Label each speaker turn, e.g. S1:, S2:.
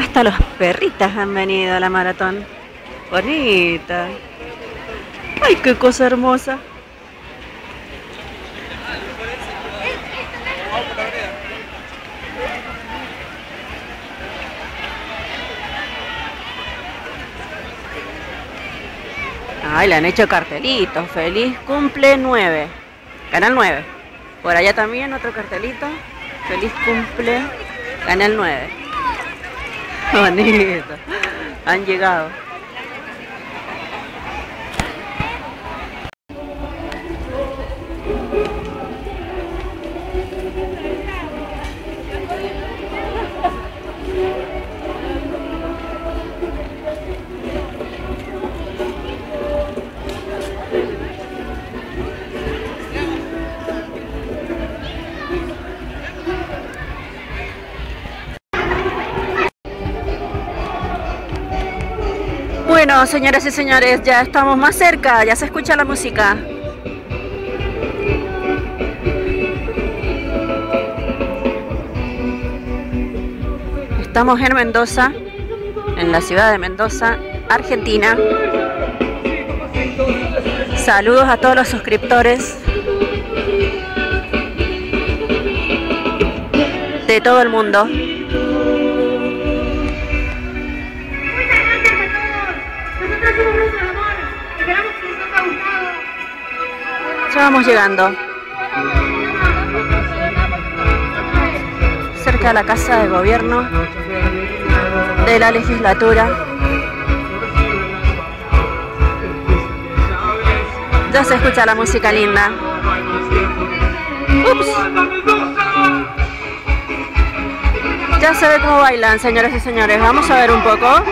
S1: Hasta los perritas han venido a la maratón. Bonita. Ay, qué cosa hermosa. Ay, le han hecho cartelitos. Feliz cumple 9. Canal 9. Por allá también otro cartelito. Feliz cumple. Canal 9. Bonito. Han llegado. Bueno, señoras y señores, ya estamos más cerca, ya se escucha la música. Estamos en Mendoza, en la ciudad de Mendoza, Argentina. Saludos a todos los suscriptores de todo el mundo. Ya vamos llegando. Cerca de la casa de gobierno de la legislatura. Ya se escucha la música linda. Ups. Ya se ve cómo bailan, señores y señores. Vamos a ver un poco.